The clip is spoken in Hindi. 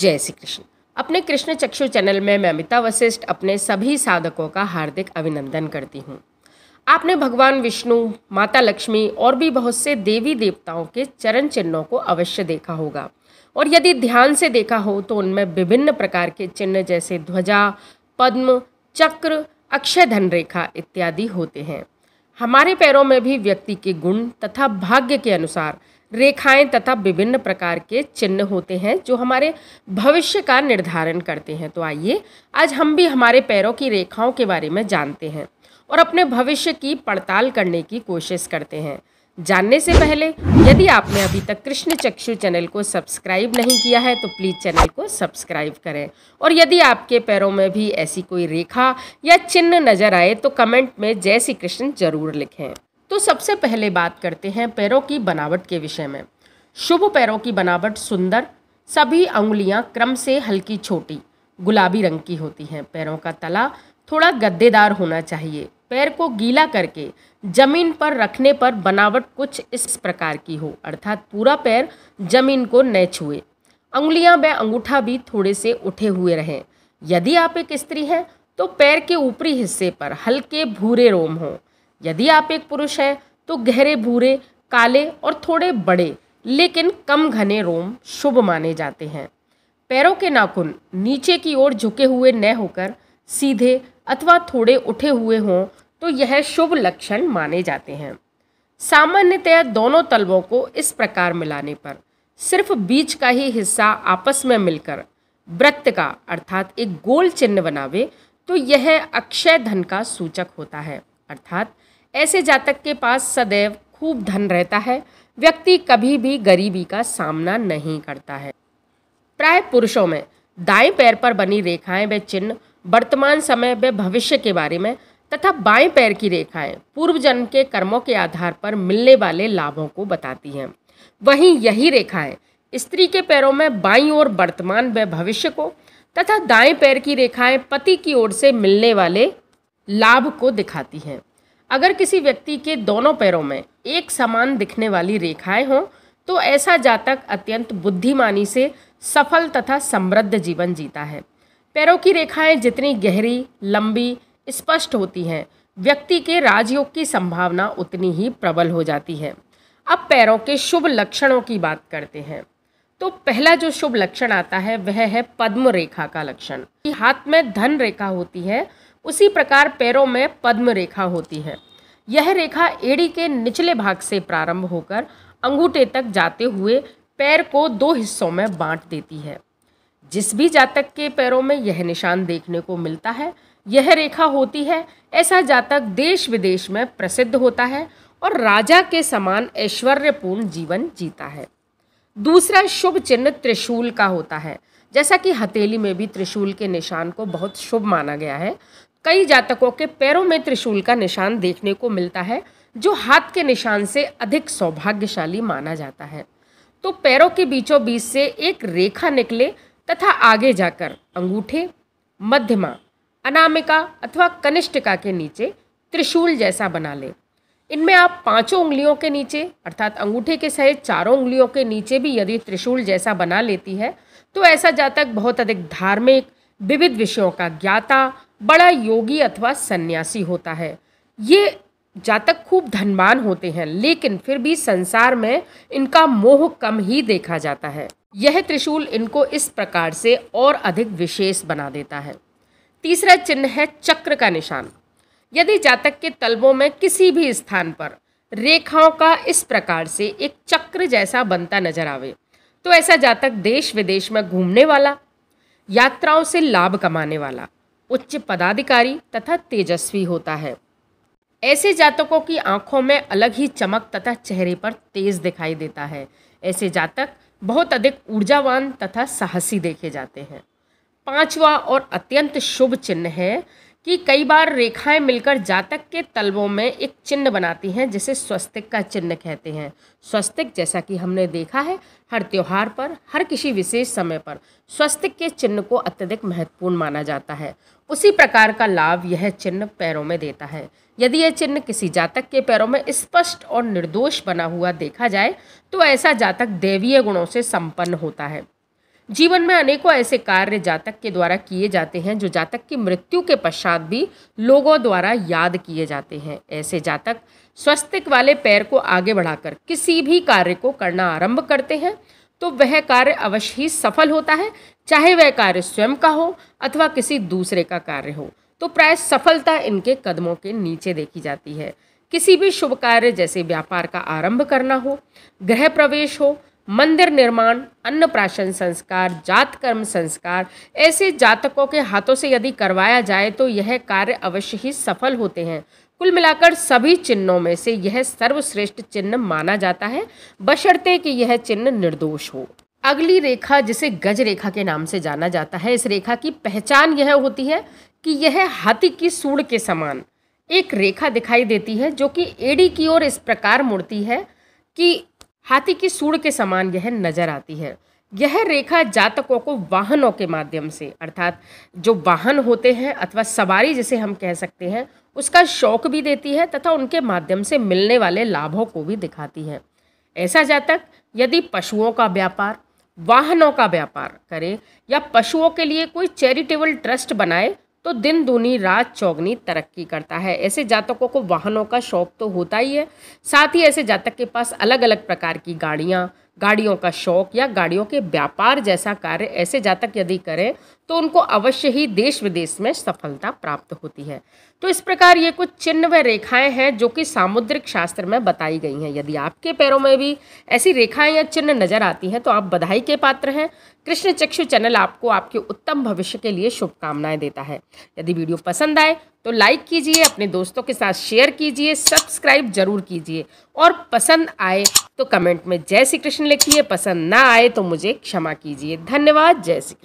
जय श्री कृष्ण। अपने कृष्ण चक्षु चैनल में मैं अमिता वशिष्ठ अपने सभी साधकों का हार्दिक अभिनंदन करती हूँ। आपने भगवान विष्णु, माता लक्ष्मी और भी बहुत से देवी देवताओं के चरण चिन्हों को अवश्य देखा होगा। और यदि ध्यान से देखा हो तो उनमें विभिन्न प्रकार के चिन्ह जैसे ध्वजा, पद्म, चक्र, अक्षय धन रेखा इत्यादि होते हैं। हमारे पैरों में भी व्यक्ति के गुण तथा भाग्य के अनुसार रेखाएँ तथा विभिन्न प्रकार के चिन्ह होते हैं जो हमारे भविष्य का निर्धारण करते हैं। तो आइए, आज हम भी हमारे पैरों की रेखाओं के बारे में जानते हैं और अपने भविष्य की पड़ताल करने की कोशिश करते हैं। जानने से पहले, यदि आपने अभी तक कृष्ण चक्षु चैनल को सब्सक्राइब नहीं किया है तो प्लीज़ चैनल को सब्सक्राइब करें। और यदि आपके पैरों में भी ऐसी कोई रेखा या चिन्ह नज़र आए तो कमेंट में जय श्री कृष्ण ज़रूर लिखें। तो सबसे पहले बात करते हैं पैरों की बनावट के विषय में। शुभ पैरों की बनावट सुंदर, सभी अंगुलियाँ क्रम से हल्की छोटी, गुलाबी रंग की होती हैं। पैरों का तला थोड़ा गद्देदार होना चाहिए। पैर को गीला करके ज़मीन पर रखने पर बनावट कुछ इस प्रकार की हो, अर्थात पूरा पैर ज़मीन को न छुए। अंगुलियाँ व अंगूठा भी थोड़े से उठे हुए रहें। यदि आप एक स्त्री हैं तो पैर के ऊपरी हिस्से पर हल्के भूरे रोम हों। यदि आप एक पुरुष हैं तो गहरे, भूरे, काले और थोड़े बड़े, लेकिन कम घने रोम शुभ माने जाते हैं। पैरों के नाखून नीचे की ओर झुके हुए न होकर सीधे अथवा थोड़े उठे हुए हों तो यह शुभ लक्षण माने जाते हैं। सामान्यतया दोनों तलवों को इस प्रकार मिलाने पर सिर्फ़ बीच का ही हिस्सा आपस में मिलकर वृत्त का अर्थात एक गोल चिन्ह बनावे तो यह अक्षय धन का सूचक होता है, अर्थात ऐसे जातक के पास सदैव खूब धन रहता है, व्यक्ति कभी भी गरीबी का सामना नहीं करता है। प्राय पुरुषों में दाएँ पैर पर बनी रेखाएँ व चिन्ह, वर्तमान समय व भविष्य के बारे में तथा बाएँ पैर की रेखाएँ पूर्व जन्म के कर्मों के आधार पर मिलने वाले लाभों को बताती हैं। वहीं यही रेखाएँ स्त्री के पैरों में बाईं ओर वर्तमान व भविष्य को तथा दाएँ पैर की रेखाएँ पति की ओर से मिलने वाले लाभ को दिखाती हैं। अगर किसी व्यक्ति के दोनों पैरों में एक समान दिखने वाली रेखाएँ हों तो ऐसा जातक अत्यंत बुद्धिमानी से सफल तथा समृद्ध जीवन जीता है। पैरों की रेखाएँ जितनी गहरी, लंबी, स्पष्ट होती हैं, व्यक्ति के राजयोग की संभावना उतनी ही प्रबल हो जाती है। अब पैरों के शुभ लक्षणों की बात करते हैं। तो पहला जो शुभ लक्षण आता है, वह है पद्म रेखा का लक्षण। हाथ में धन रेखा होती है उसी प्रकार पैरों में पद्म रेखा होती है। यह रेखा एड़ी के निचले भाग से प्रारंभ होकर अंगूठे तक जाते हुए पैर को दो हिस्सों में बांट देती है। जिस भी जातक के पैरों में यह निशान देखने को मिलता है, यह रेखा होती है, ऐसा जातक देश विदेश में प्रसिद्ध होता है और राजा के समान ऐश्वर्यपूर्ण जीवन जीता है। दूसरा शुभ चिन्ह त्रिशूल का होता है। जैसा कि हथेली में भी त्रिशूल के निशान को बहुत शुभ माना गया है कई जातकों के पैरों में त्रिशूल का निशान देखने को मिलता है, जो हाथ के निशान से अधिक सौभाग्यशाली माना जाता है। तो पैरों के बीचों बीच से एक रेखा निकले तथा आगे जाकर अंगूठे, मध्यमा, अनामिका अथवा कनिष्ठिका के नीचे त्रिशूल जैसा बना ले। इनमें आप पाँचों उंगलियों के नीचे, अर्थात अंगूठे के सहित चारों उंगलियों के नीचे भी यदि त्रिशूल जैसा बना लेती है तो ऐसा जातक बहुत अधिक धार्मिक विविध विषयों का ज्ञाता, बड़ा योगी अथवा सन्यासी होता है। ये जातक खूब धनवान होते हैं, लेकिन फिर भी संसार में इनका मोह कम ही देखा जाता है। यह त्रिशूल इनको इस प्रकार से और अधिक विशेष बना देता है। तीसरा चिन्ह है चक्र का निशान। यदि जातक के तलबों में किसी भी स्थान पर रेखाओं का इस प्रकार से एक चक्र जैसा बनता नज़र आवे तो ऐसा जातक देश विदेश में घूमने वाला यात्राओं से लाभ कमाने वाला, उच्च पदाधिकारी तथा तेजस्वी होता है। ऐसे जातकों की आँखों में अलग ही चमक तथा चेहरे पर तेज दिखाई देता है। ऐसे जातक बहुत अधिक ऊर्जावान तथा साहसी देखे जाते हैं। पांचवा और अत्यंत शुभ चिन्ह है कि कई बार रेखाएँ मिलकर जातक के तलवों में एक चिन्ह बनाती हैं, जिसे स्वस्तिक का चिन्ह कहते हैं। स्वस्तिक जैसा कि हमने देखा है, हर त्यौहार पर, हर किसी विशेष समय पर स्वस्तिक के चिन्ह को अत्यधिक महत्वपूर्ण माना जाता है। उसी प्रकार का लाभ यह चिन्ह पैरों में देता है। यदि यह चिन्ह किसी जातक के पैरों में स्पष्ट और निर्दोष बना हुआ देखा जाए तो ऐसा जातक देवीय गुणों से संपन्न होता है। जीवन में अनेकों ऐसे कार्य जातक के द्वारा किए जाते हैं, जो जातक की मृत्यु के पश्चात भी लोगों द्वारा याद किए जाते हैं। ऐसे जातक स्वस्तिक वाले पैर को आगे बढ़ाकर किसी भी कार्य को करना आरंभ करते हैं तो वह कार्य अवश्य ही सफल होता है, चाहे वह कार्य स्वयं का हो अथवा किसी दूसरे का कार्य हो। तो प्राय सफलता इनके कदमों के नीचे देखी जाती है। किसी भी शुभ कार्य जैसे व्यापार का आरंभ करना हो, गृह प्रवेश हो मंदिर निर्माण, अन्नप्राशन संस्कार जात कर्म संस्कार, ऐसे जातकों के हाथों से यदि करवाया जाए तो यह कार्य अवश्य ही सफल होते हैं। कुल मिलाकर सभी चिन्हों में से यह सर्वश्रेष्ठ चिन्ह माना जाता है। बशर्ते कि यह चिन्ह निर्दोष हो। अगली रेखा, जिसे गज रेखा के नाम से जाना जाता है, इस रेखा की पहचान यह होती है कि यह हाथी की सूढ़ के समान एक रेखा दिखाई देती है, जो कि एडी की ओर इस प्रकार मुड़ती है कि हाथी की सूढ़ के समान यह नज़र आती है। यह रेखा जातकों को वाहनों के माध्यम से, अर्थात जो वाहन होते हैं अथवा सवारी जिसे हम कह सकते हैं, उसका शौक भी देती है तथा उनके माध्यम से मिलने वाले लाभों को भी दिखाती है। ऐसा जातक यदि पशुओं का व्यापार, वाहनों का व्यापार करे या पशुओं के लिए कोई चैरिटेबल ट्रस्ट बनाए तो दिन दूनी रात चौगनी तरक्की करता है। ऐसे जातकों को वाहनों का शौक तो होता ही है। साथ ही ऐसे जातक के पास अलग अलग प्रकार की गाड़ियाँ गाड़ियों का शौक या गाड़ियों के व्यापार जैसा कार्य ऐसे जातक यदि करें तो उनको अवश्य ही देश विदेश में सफलता प्राप्त होती है। तो इस प्रकार ये कुछ चिन्ह व रेखाएँ हैं जो कि सामुद्रिक शास्त्र में बताई गई हैं। यदि आपके पैरों में भी ऐसी रेखाएँ या चिन्ह नज़र आती हैं तो आप बधाई के पात्र हैं। कृष्ण चक्षु चैनल आपको आपके उत्तम भविष्य के लिए शुभकामनाएँ देता है। यदि वीडियो पसंद आए तो लाइक कीजिए, अपने दोस्तों के साथ शेयर कीजिए सब्सक्राइब ज़रूर कीजिए। और पसंद आए तो कमेंट में जय श्री कृष्ण लिखिए, पसंद ना आए तो मुझे क्षमा कीजिए। धन्यवाद, जय श्री